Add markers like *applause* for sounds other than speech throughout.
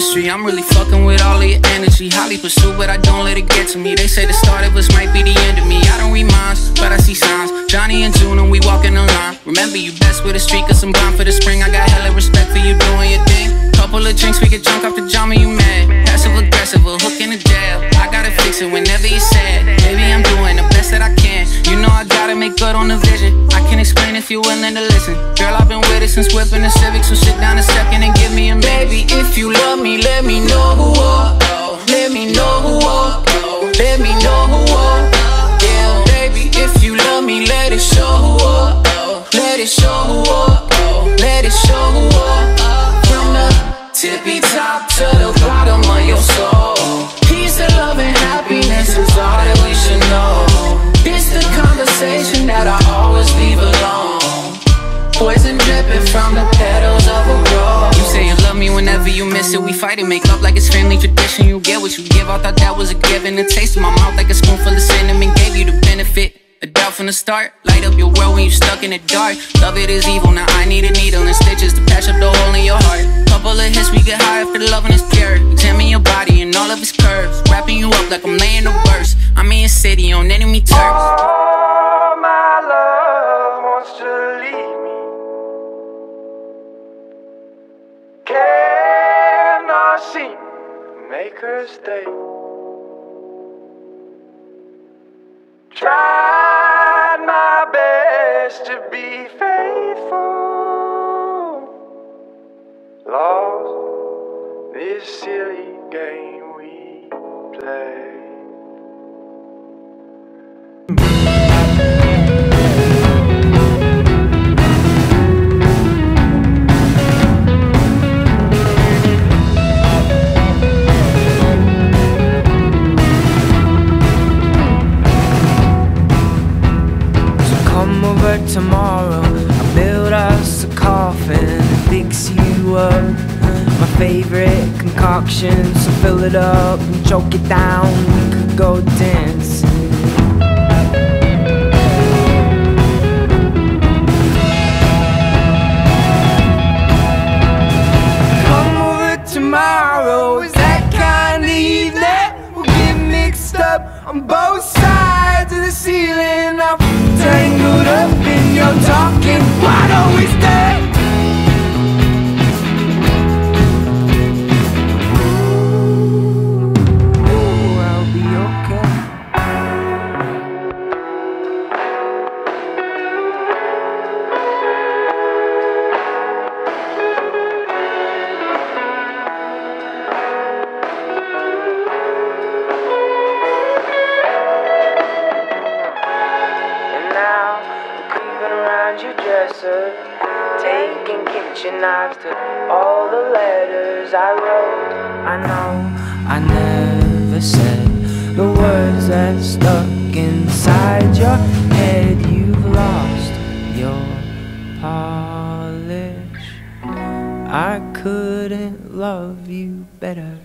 chemistry. I'm really fucking with all of your energy. Highly pursue, but I don't let it get to me. They say the start of us might be the end of me. I don't read minds, but I see signs. Johnny and June, and we walking the line. Remember, you best with a streak, cause I'm gone for the spring. I got hella respect for you doing your thing. Couple of drinks, we get drunk off the jama, you mad. Passive aggressive, a hook in the jail. I gotta fix it whenever you sad. Maybe I'm doing the best that I can. You know I gotta make good on the vision. I can explain if you're willing to listen. Girl, I've been with it since whipping the Civic, so sit top to the bottom of your soul. Peace and love and happiness is all that we should know. It's the conversation that I always leave alone. Poison dripping from the petals of a rose. You say you love me whenever you miss it. We fight and make up like it's family tradition. You get what you give. I thought that was a given. The taste in my mouth like a spoonful of cinnamon gave you the benefit. A doubt from the start. Light up your world when you stuck in the dark. Love it is evil. Now I need a get high after the loving is pure. Examine your body and all of its curves. Wrapping you up like a verse. I'm in city on enemy turf. My love wants to leave me. See, make her stay. Game we play. So come over tomorrow. I'll build us a coffin and fix you up. Favorite concoction. So fill it up and choke it down. We could go dancing. Come over tomorrow. Is that kind of evening? We'll get mixed up on both sides kitchen knives to all the letters I wrote. I know I never said the words that stuck inside your head. You've lost your polish. I couldn't love you better.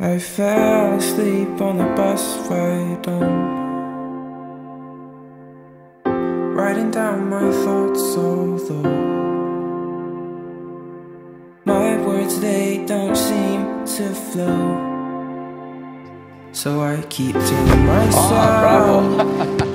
I fell asleep on the bus ride home. Writing down my thoughts, although my words they don't seem to flow. So I keep to ah, myself. *laughs*